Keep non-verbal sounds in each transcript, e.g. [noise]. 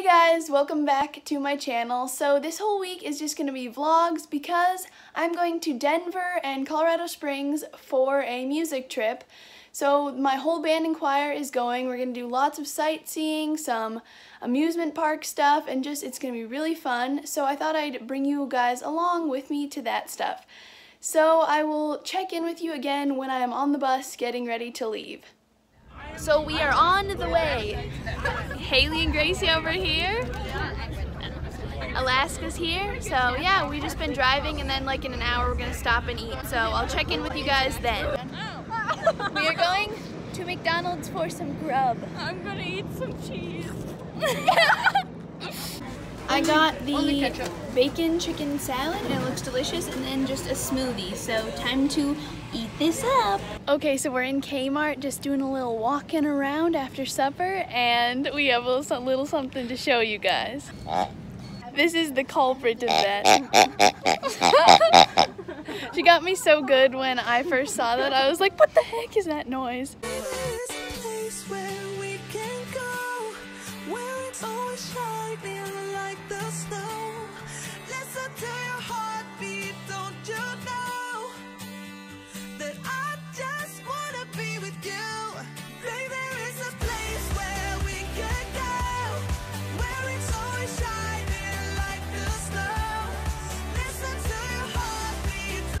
Hey guys, welcome back to my channel. So this whole week is just going to be vlogs because I'm going to Denver and Colorado Springs for a music trip. So my whole band and choir is going. We're going to do lots of sightseeing, some amusement park stuff, and just it's going to be really fun. So I thought I'd bring you guys along with me to that stuff. So I will check in with you again when I am on the bus getting ready to leave. So we are on the way. Haley and Gracie over here. Alaska's here. So yeah, we've just been driving and then like in an hour we're gonna stop and eat. So I'll check in with you guys then. We are going to McDonald's for some grub. I'm gonna eat some cheese. [laughs] I got the bacon chicken salad and it looks delicious and then just a smoothie. So time to eat this up. Okay, so we're in Kmart just doing a little walking around after supper and we have a little, little something to show you guys. This is the culprit of that. [laughs] she got me so good when I first saw that. I was like, what the heck is that noise? just the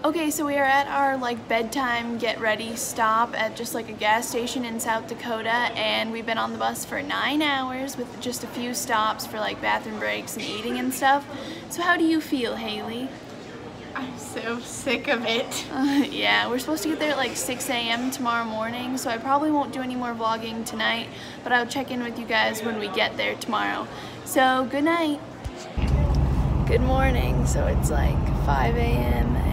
Okay, so we are at our like bedtime get ready stop at just like a gas station in South Dakota and we've been on the bus for nine hours with just a few stops for like bathroom breaks and eating and stuff. So how do you feel, Haley? I'm so sick of it. Uh, [laughs] yeah, we're supposed to get there at like 6 a.m. tomorrow morning, so I probably won't do any more vlogging tonight, but I'll check in with you guys when we get there tomorrow. So good night. Good morning, so it's like 5 a.m.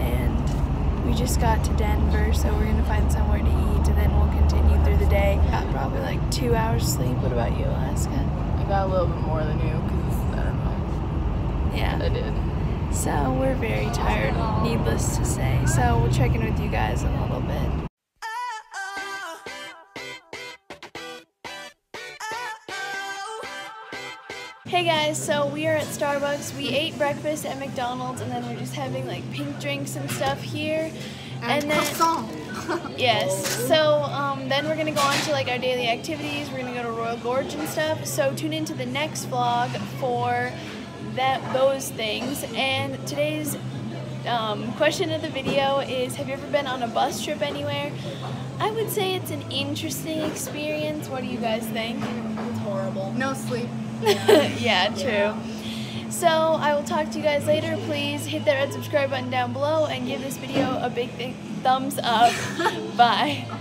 We just got to Denver, so we're gonna find somewhere to eat and then we'll continue through the day. Got probably like two hours sleep. What about you, Alaska? I got a little bit more than you because I don't know. Yeah. I did. So we're very tired, needless to say. So we'll check in with you guys in a little bit. Hey guys, so we are at Starbucks. We ate breakfast at McDonald's and then we're just having like pink drinks and stuff here. And, and then [laughs] yes. So um, then we're gonna go on to like our daily activities. We're gonna go to Royal Gorge and stuff. So tune into the next vlog for that those things. And today's um, question of the video is: Have you ever been on a bus trip anywhere? I would say it's an interesting experience. What do you guys think? It's horrible. No sleep. [laughs] yeah, true. So I will talk to you guys later. Please hit that red subscribe button down below and give this video a big th thumbs up. [laughs] Bye.